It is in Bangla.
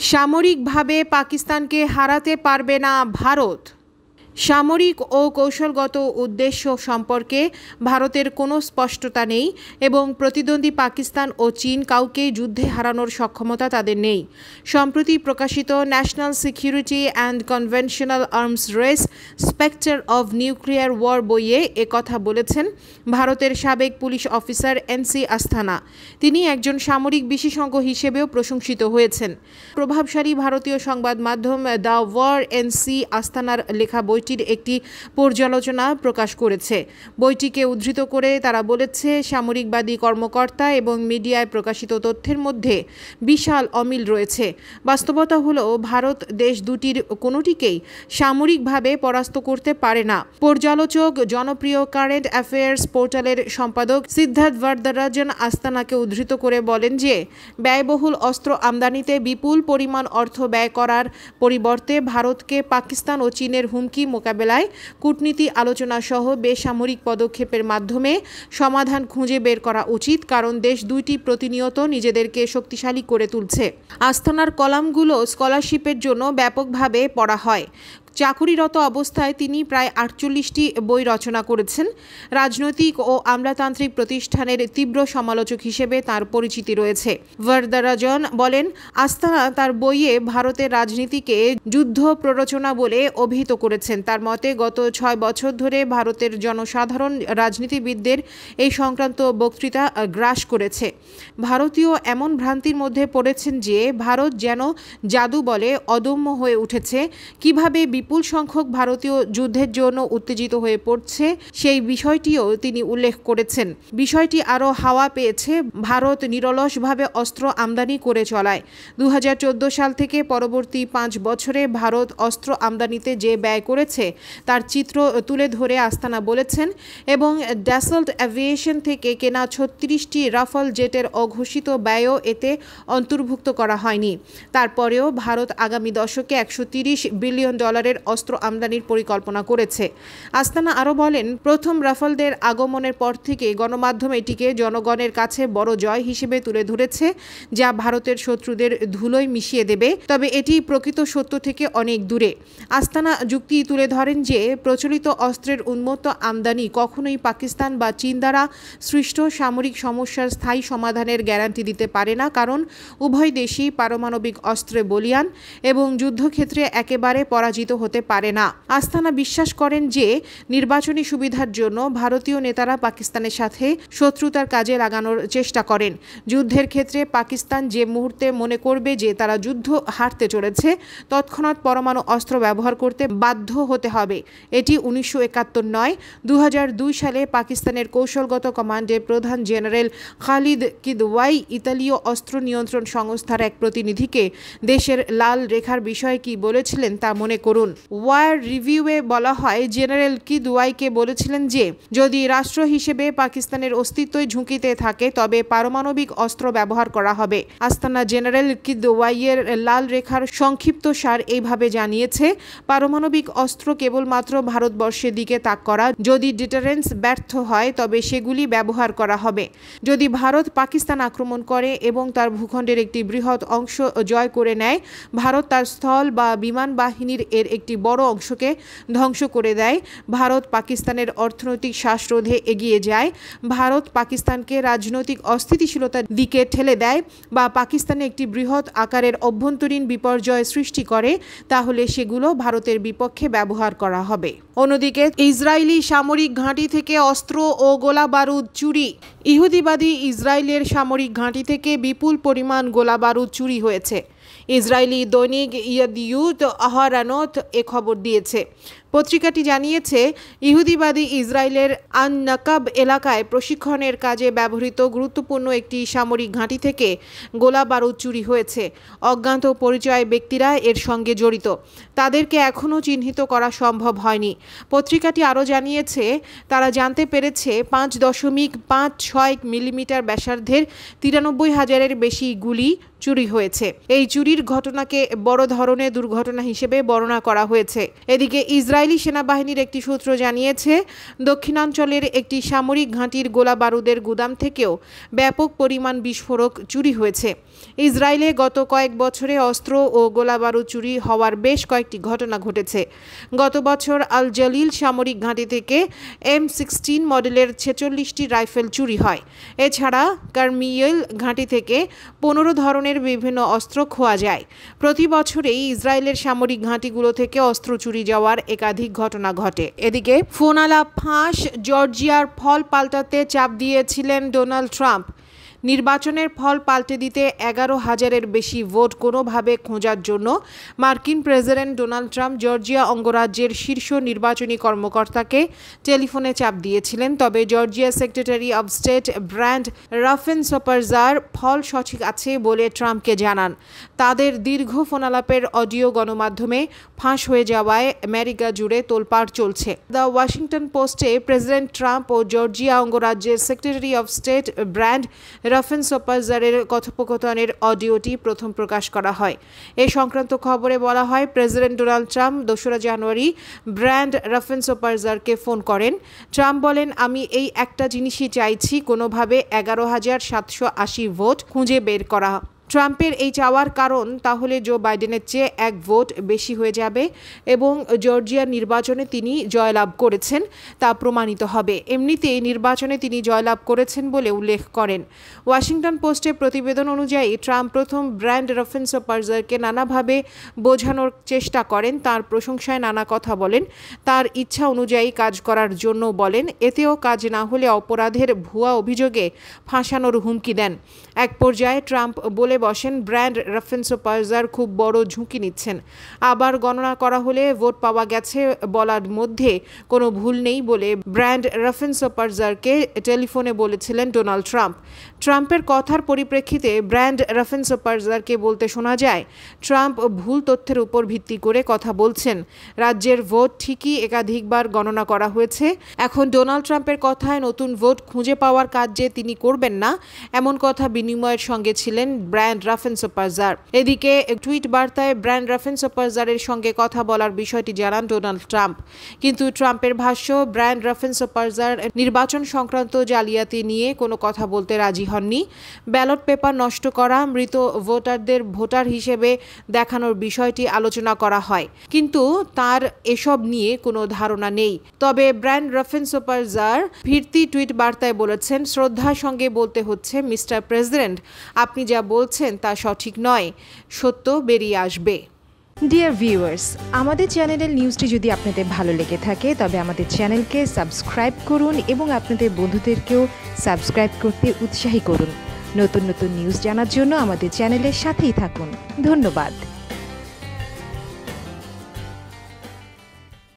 সামরিকভাবে পাকিস্তানকে হারাতে পারবে না ভারত। সামরিক ও কৌশলগত উদ্দেশ্য সম্পর্কে ভারতের কোনো স্পষ্টতা নেই এবং প্রতিদ্বন্দ্বী পাকিস্তান ও চীন কাউকেই যুদ্ধে হারানোর সক্ষমতা তাদের নেই। সম্প্রতি প্রকাশিত national security and conventional arms race spectre of nuclear war বইয়ে কথা বলেছেন ভারতের সাবেক পুলিশ অফিসার এনসি আস্থানা। তিনি একজন সামরিক বিশেষজ্ঞ হিসেবেও প্রশংসিত হয়েছেন। প্রভাবশালী ভারতীয় সংবাদ মাধ্যম দ্য ওয়ার এনসি আস্থানার লেখা বইটি বইটির একটি পর্যালোচনা প্রকাশ করেছে। বইটিকে উদ্ধৃত করে তারা বলেছে, সামরিকবাদী কর্মকর্তা এবং মিডিয়ায় প্রকাশিত তথ্যের মধ্যে বিশাল অমিল রয়েছে। বাস্তবতা হলো, ভারত দেশ দুটির কোনোটিকেই সামরিকভাবে পরাস্ত করতে পারে না। পর্যালোচক, জনপ্রিয় কারেন্ট অ্যাফেয়ার্স পোর্টালের সম্পাদক সিদ্ধার্থ ভারদারাজন আস্তানাকে উদ্ধৃত করে বলেন যে, ব্যয়বহুল অস্ত্র আমদানিতে বিপুল পরিমাণ অর্থ ব্যয় করার পরিবর্তে ভারতকে পাকিস্তান ও চীনের হুমকি মোকাবেলায় কূটনীতি আলোচনা সহ বেসামরিক পদক্ষেপের মাধ্যমে সমাধান খুঁজে বের করা উচিত, কারণ দেশ দুইটি প্রতিনিয়ত নিজেদেরকে শক্তিশালী করে তুলছে। আস্থানার কলামগুলো স্কলারশিপের জন্য ব্যাপকভাবে পড়া হয়। চাকুরিরত অবস্থায় তিনি প্রায় আটচল্লিশটি বই রচনা করেছেন। রাজনৈতিক ও আমলাতান্ত্রিক প্রতিষ্ঠানের তীব্র সমালোচক হিসেবে তার পরিচিতি রয়েছে। ভারদারাজন বলেন আস্তানা তার বইয়ে ভারতের রাজনীতিকে যুদ্ধ প্ররোচনা বলে অভিহিত করেছেন। তার মতে, গত ছয় বছর ধরে ভারতের জনসাধারণ রাজনীতিবিদদের এই সংক্রান্ত বক্তৃতা গ্রাস করেছে। ভারতীয় এমন ভ্রান্তির মধ্যে পড়েছেন যে, ভারত যেন জাদু বলে অদম্য হয়ে উঠেছে। কীভাবে বিপুল সংখ্যক ভারতীয় যুদ্ধের জন্য উত্তেজিত হয়ে পড়ছে, সেই বিষয়টিও তিনি উল্লেখ করেছেন। বিষয়টি আরও হাওয়া পেয়েছে, ভারত নিরলসভাবে অস্ত্র আমদানি করে চলায়। দু হাজার চোদ্দ সাল থেকে পরবর্তী পাঁচ বছরে ভারত অস্ত্র আমদানিতে যে ব্যয় করেছে, তার চিত্র তুলে ধরে আস্তানা বলেছেন এবং ড্যাসল্ট অ্যাভিয়েশন থেকে কেনা ছত্রিশটি রাফাল জেটের অঘোষিত ব্যয়ও এতে অন্তর্ভুক্ত করা হয়নি। তারপরেও ভারত আগামী দশকে একশো বিলিয়ন ডলারের ডলারের অস্ত্র আমদানির পরিকল্পনা করেছে। আস্তানা আরও বলেন, প্রথম রাফালদের আগমনের পর থেকে গণমাধ্যম এটিকে জনগণের কাছে বড় জয় হিসেবে তুলে ধরেছে, যা ভারতের শত্রুদের ধুলোয় মিশিয়ে দেবে। তবে এটি প্রকৃত সত্য থেকে অনেক দূরে। আস্তানা যুক্তি তুলে ধরেন যে, প্রচলিত অস্ত্রের উন্মত্ত আমদানি কখনোই পাকিস্তান বা চীন দ্বারা সৃষ্ট সামরিক সমস্যার স্থায়ী সমাধানের গ্যারান্টি দিতে পারে না, কারণ উভয় দেশই পারমাণবিক অস্ত্রে বলিয়ান এবং যুদ্ধক্ষেত্রে একেবারে পরাজিত হতে পারে না। আস্থানা বিশ্বাস করেন যে, নির্বাচনী সুবিধার জন্য ভারতীয় নেতারা পাকিস্তানের সাথে শত্রুতার কাজে লাগানোর চেষ্টা করেন। যুদ্ধের ক্ষেত্রে পাকিস্তান যে মুহূর্তে মনে করবে যে তারা যুদ্ধ হারতে চলেছে, তৎক্ষণাৎ পরমাণু অস্ত্র ব্যবহার করতে বাধ্য হতে হবে। এটি উনিশশো একাত্তর নয় দু সালে পাকিস্তানের কৌশলগত কমান্ডের প্রধান জেনারেল খালিদ কিদওয়াই ইতালীয় অস্ত্র নিয়ন্ত্রণ সংস্থার এক প্রতিনিধিকে দেশের লাল রেখার বিষয়ে কি বলেছিলেন তা মনে করুন। ওয়ার রিভিউয়ে বলা হয়, জেনারেল কিদওয়াইকে বলেছিলেন যে, যদি রাষ্ট্র হিসেবে পাকিস্তানের অস্তিত্বই ঝুঁকিতে থাকে, তবে পারমাণবিক অস্ত্র ব্যবহার করা হবে। আস্তানা জেনারেল কিদওয়াইয়ের লাল রেখার সংক্ষিপ্ত সার এইভাবে জানিয়েছে, পারমাণবিক অস্ত্র কেবলমাত্র ভারতবর্ষের দিকে তাক করা, যদি ডিটারেন্স ব্যর্থ হয়, তবে সেগুলি ব্যবহার করা হবে। যদি ভারত পাকিস্তান আক্রমণ করে এবং তার ভূখণ্ডের একটি বৃহৎ অংশ জয় করে নেয়, ভারত তার স্থল বা বিমান বাহিনীর এর একটি বড় অংশকে ধ্বংস করে দেয়। ভারত পাকিস্তানের অর্থনৈতিক শ্বাসরোধে এগিয়ে যায়। ভারত পাকিস্তানকে রাজনৈতিক অস্থিতিশীলতার দিকে ঠেলে দেয় বা পাকিস্তানে একটি বৃহৎ আকারের অভ্যন্তরীণ বিপর্যয় সৃষ্টি করে, তাহলে সেগুলো ভারতের বিপক্ষে ব্যবহার করা হবে। অন্যদিকে, ইসরায়েলি সামরিক ঘাঁটি থেকে অস্ত্র ও গোলা বারুদ চুরি। ইহুদিবাদী ইসরায়েলের সামরিক ঘাঁটি থেকে বিপুল পরিমাণ গোলা বারুদ চুরি হয়েছে। ইসরায়েলি দৈনিক ইয়াদিউত আহরানত এ খবর দিয়েছে। পত্রিকাটি জানিয়েছে, ইহুদিবাদী ইসরায়েলের আন নাকাব এলাকায় প্রশিক্ষণের কাজে ব্যবহৃত গুরুত্বপূর্ণ একটি সামরিক ঘাঁটি থেকে গোলা বারুদ চুরি হয়েছে। অজ্ঞাত পরিচয় ব্যক্তিরা এর সঙ্গে জড়িত। তাদেরকে এখনও চিহ্নিত করা সম্ভব হয়নি। পত্রিকাটি আরও জানিয়েছে, তারা জানতে পেরেছে, পাঁচ দশমিক পাঁচ ছয় মিলিমিটার ব্যাসার্ধের তিরানব্বই হাজারের বেশি গুলি চুরি হয়েছে। এই চুরির ঘটনাকে বড় ধরনের দুর্ঘটনা হিসেবে বর্ণনা করা হয়েছে। এদিকে ইসরায়েল ইসরায়েলি সেনাবাহিনীর একটি সূত্র জানিয়েছে, দক্ষিণাঞ্চলের একটি সামরিক ঘাঁটির গোলা বারুদের গুদাম থেকেও ব্যাপক পরিমাণ বিস্ফোরক চুরি হয়েছে। ইসরায়েলে গত কয়েক বছরে অস্ত্র ও গোলা বারুদ চুরি হওয়ার বেশ কয়েকটি ঘটনা ঘটেছে। গত বছর আল জলিল সামরিক ঘাঁটি থেকে এম সিক্সটিন মডেলের ছেচল্লিশটি রাইফেল চুরি হয়। এছাড়া কার্মিয়েল ঘাঁটি থেকে পনেরো ধরনের বিভিন্ন অস্ত্র খোয়া যায়। প্রতি বছরেই ইসরায়েলের সামরিক ঘাঁটিগুলো থেকে অস্ত্র চুরি যাওয়ার একাধিক ঘটনা ঘটে। এদিকে ফোনালা ফাঁস জর্জিয়ার ফল পাল্টাতে চাপ দিয়েছিলেন ডোনাল্ড ট্রাম্প। নির্বাচনের ফল পাল্টে দিতে এগারো হাজারের বেশি ভোট কোনোভাবে খোঁজার জন্য মার্কিন প্রেসিডেন্ট ডোনাল্ড ট্রাম্প জর্জিয়া অঙ্গরাজ্যের শীর্ষ নির্বাচনী কর্মকর্তাকে টেলিফোনে চাপ দিয়েছিলেন। তবে Georgia secretary of state Brad Raffensperger ফল সঠিক আছে বলে ট্রাম্পকে জানান। তাদের দীর্ঘ ফোনালাপের অডিও গণমাধ্যমে ফাঁস হয়ে যাওয়ায় আমেরিকা জুড়ে তোলপাড় চলছে। দ্য ওয়াশিংটন পোস্টে প্রেসিডেন্ট ট্রাম্প ও জর্জিয়া অঙ্গরাজ্যের সেক্রেটারি অব স্টেট ব্র্যান্ড রাফেন সোপারজারের কথোপকথনের অডিওটি প্রথম প্রকাশ করা হয়। এ সংক্রান্ত খবরে বলা হয়, প্রেসিডেন্ট ডোনাল্ড ট্রাম্প দোসরা জানুয়ারি ব্র্যান্ড রাফেন সোপারজারকে ফোন করেন। ট্রাম্প বলেন, আমি এই একটা জিনিসই চাইছি, কোনোভাবে এগারো হাজার সাতশো আশি ভোট খুঁজে বের করা ট্রাম্পের এই চাওয়ার কারণ তাহলে জো বাইডেনের চেয়ে এক ভোট বেশি হয়ে যাবে এবং জর্জিয়ার নির্বাচনে তিনি জয়লাভ করেছেন, তা প্রমাণিত হবে। এমনিতেই নির্বাচনে তিনি জয়লাভ করেছেন বলে উল্লেখ করেন। ওয়াশিংটন পোস্টের প্রতিবেদন অনুযায়ী, ট্রাম্প প্রথম ব্র্যান্ড রেফেন্স পার্জারকে নানাভাবে বোঝানোর চেষ্টা করেন, তার প্রশংসায় নানা কথা বলেন, তার ইচ্ছা অনুযায়ী কাজ করার জন্য বলেন, এতেও কাজ না হলে অপরাধের ভুয়া অভিযোগে ফাঁসানোর হুমকি দেন। এক পর্যায়ে ট্রাম্প বলে বসেন ব্র্যান্ড পার্জার খুব বড় ঝুঁকি নিচ্ছেন। আবার গণনা করা হলে ভোট পাওয়া গেছে বলার মধ্যে কোনো ভুল নেই বলে ব্র্যান্ড পার্জারকে টেলিফোনে বলেছিলেন ডোনাল্ড ট্রাম্প। ট্রাম্পের কথার পরিপ্রেক্ষিতে ব্র্যান্ড পার্জারকে বলতে শোনা যায়, ট্রাম্প ভুল তথ্যের উপর ভিত্তি করে কথা বলছেন। রাজ্যের ভোট ঠিকই একাধিকবার গণনা করা হয়েছে। এখন ডোনাল্ড ট্রাম্পের কথায় নতুন ভোট খুঁজে পাওয়ার কাজ যে তিনি করবেন না, এমন কথা বিনিময়ের সঙ্গে ছিলেন ব্র্যান্ড ব্র্যান্ড রাফেন সোপারজার এদিকে টুইট বার্তায় ব্র্যান্ড রাফেন সোপারজারের সঙ্গে কথা বলার বিষয়টি জানান ডোনাল্ড ট্রাম্প। কিন্তু ট্রাম্পের ভাষ্য, ব্র্যান্ড রাফেন সোপারজার নির্বাচন সংক্রান্ত জালিয়াতি নিয়ে কোনো কথা বলতে রাজি হননি। ব্যালট পেপার নষ্ট করা, মৃত ভোটারদের ভোটার হিসেবে দেখানোর বিষয়টি আলোচনা করা হয়। কিন্তু তার এসব নিয়ে কোনো ধারণা নেই। তবে ব্র্যান্ড রাফেন সোপারজার ফিরতি টুইট বার্তায় বলেছেন, শ্রদ্ধার সঙ্গে বলতে হচ্ছে, মিস্টার প্রেসিডেন্ট, আপনি যা বলছেন বলছেন তা সঠিক নয়। সত্য বেরিয়ে আসবে। ডিয়ার ভিউয়ার্স আমাদের চ্যানেলের নিউজটি যদি আপনাদের ভালো লেগে থাকে, তবে আমাদের চ্যানেলকে সাবস্ক্রাইব করুন এবং আপনাদের বন্ধুদেরকেও সাবস্ক্রাইব করতে উৎসাহী করুন। নতুন নতুন নিউজ জানার জন্য আমাদের চ্যানেলের সাথেই থাকুন। ধন্যবাদ।